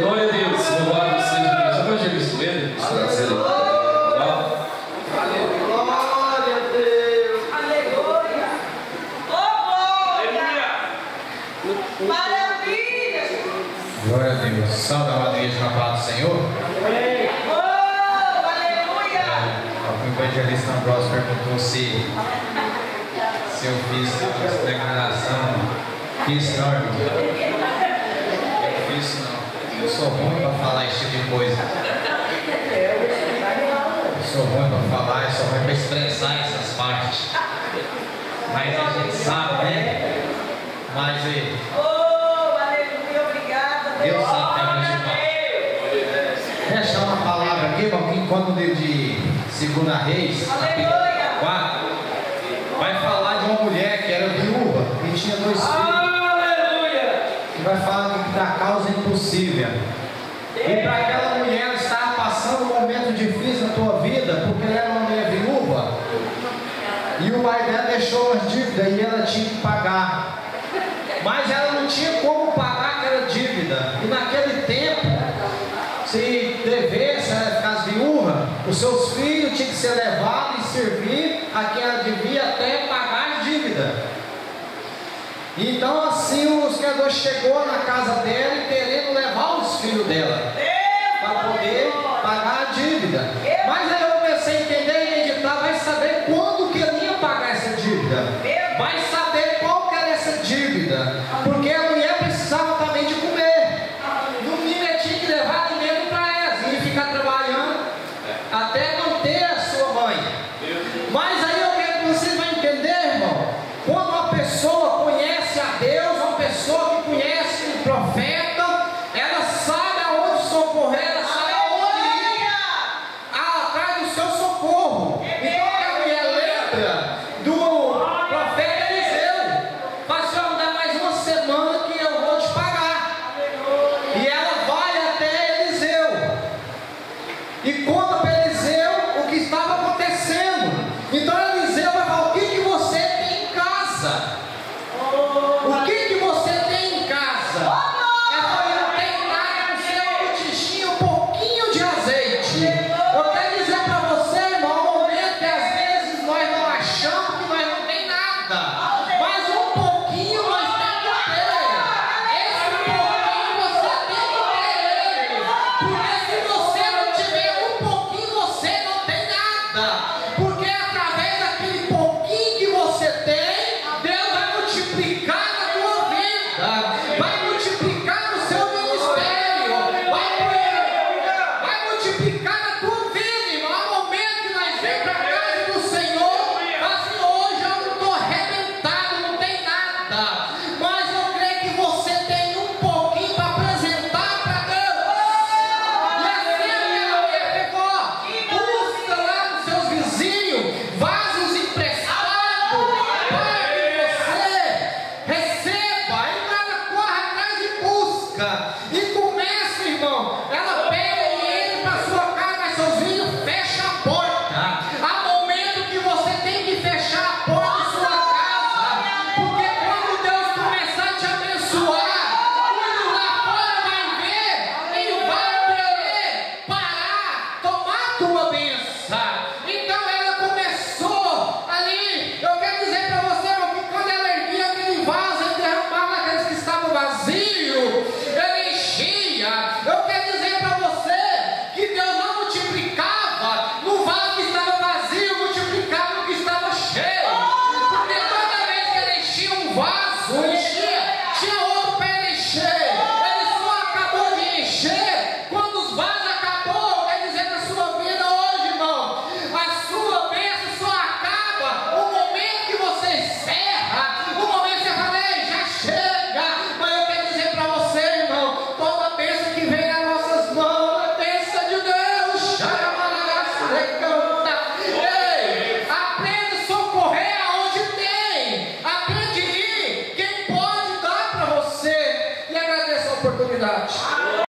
Glória a Deus, louvado seja Deus. Evangelista. Lá. Glória a Deus. Aleluia! Oh, glória! Maravilha! Glória a Deus. Salve a igreja na paz do Senhor. Oh, aleluia! O evangelista Ambrosio perguntou se, se eu fiz essa declaração. Fiz não, irmão. Eu fiz não. Eu sou ruim para falar esse tipo de coisa. Eu sou ruim para falar, eu sou ruim para expressar essas partes. Mas a gente sabe, né? Mas é, Oh, aleluia! Obrigada, Deus sabe que Deus. Deixa uma palavra aqui, irmão, que quando o livro de Segunda Reis, Aleluia. 4, vai falar de uma mulher que era viúva e tinha dois filhos. Aleluia! E vai falar que da causa impossível. E para aquela mulher estar passando um momento difícil na tua vida, porque ela era uma mulher viúva, e o pai dela deixou uma dívida e ela tinha que pagar. Mas ela não tinha como pagar aquela dívida. E naquele tempo, se devesse, ela ficasse viúva, os seus filhos tinham que ser levados e servir a quem ela devia até pagar a dívida. Então assim os criadores chegou na casa dela e querendo os filhos dela para poder pagar a dívida. Mas aí eu comecei a entender e meditar, vai saber Entonces,